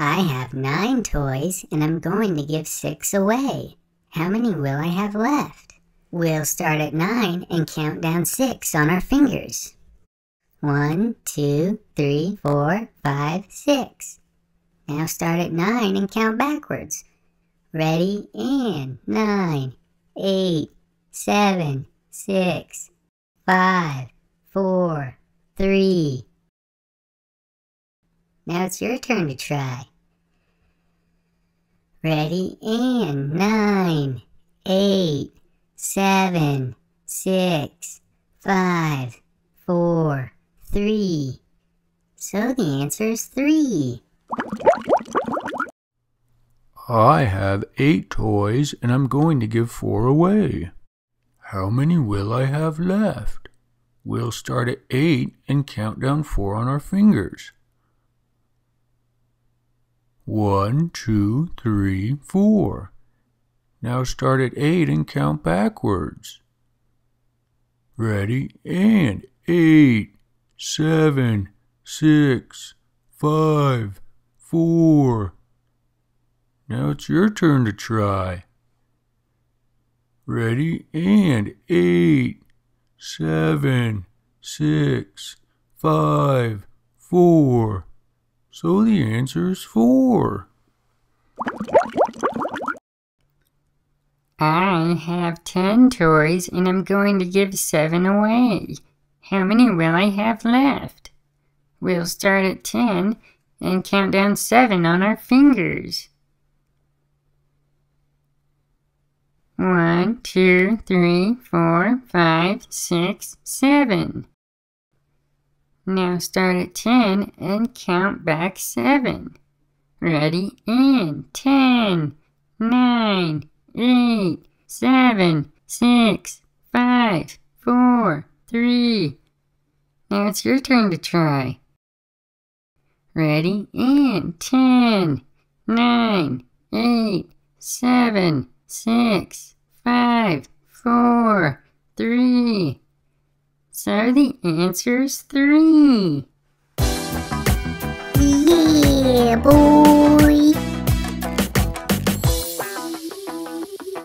I have nine toys and I'm going to give six away. How many will I have left? We'll start at nine and count down six on our fingers. One, two, three, four, five, six. Now start at nine and count backwards. Ready and nine, eight, seven, six, five, four, three. Now it's your turn to try. Ready and nine, eight, seven, six, five, four, three. So the answer is three. I have eight toys and I'm going to give four away. How many will I have left? We'll start at eight and count down four on our fingers. One, two, three, four. Now start at eight and count backwards. Ready? And eight, seven, six, five, four. Now it's your turn to try. Ready? And eight, seven, six, five, four. So the answer is four. I have ten toys and I'm going to give seven away. How many will I have left? We'll start at ten and count down seven on our fingers. One, two, three, four, five, six, seven. Now start at 10 and count back 7. Ready? In. 10, 9, 8, 7, 6, 5, 4, 3. Now it's your turn to try. Ready? In. 10, 9, 8, 7, six, five, four, three. So the answer's three. Yeah, boy.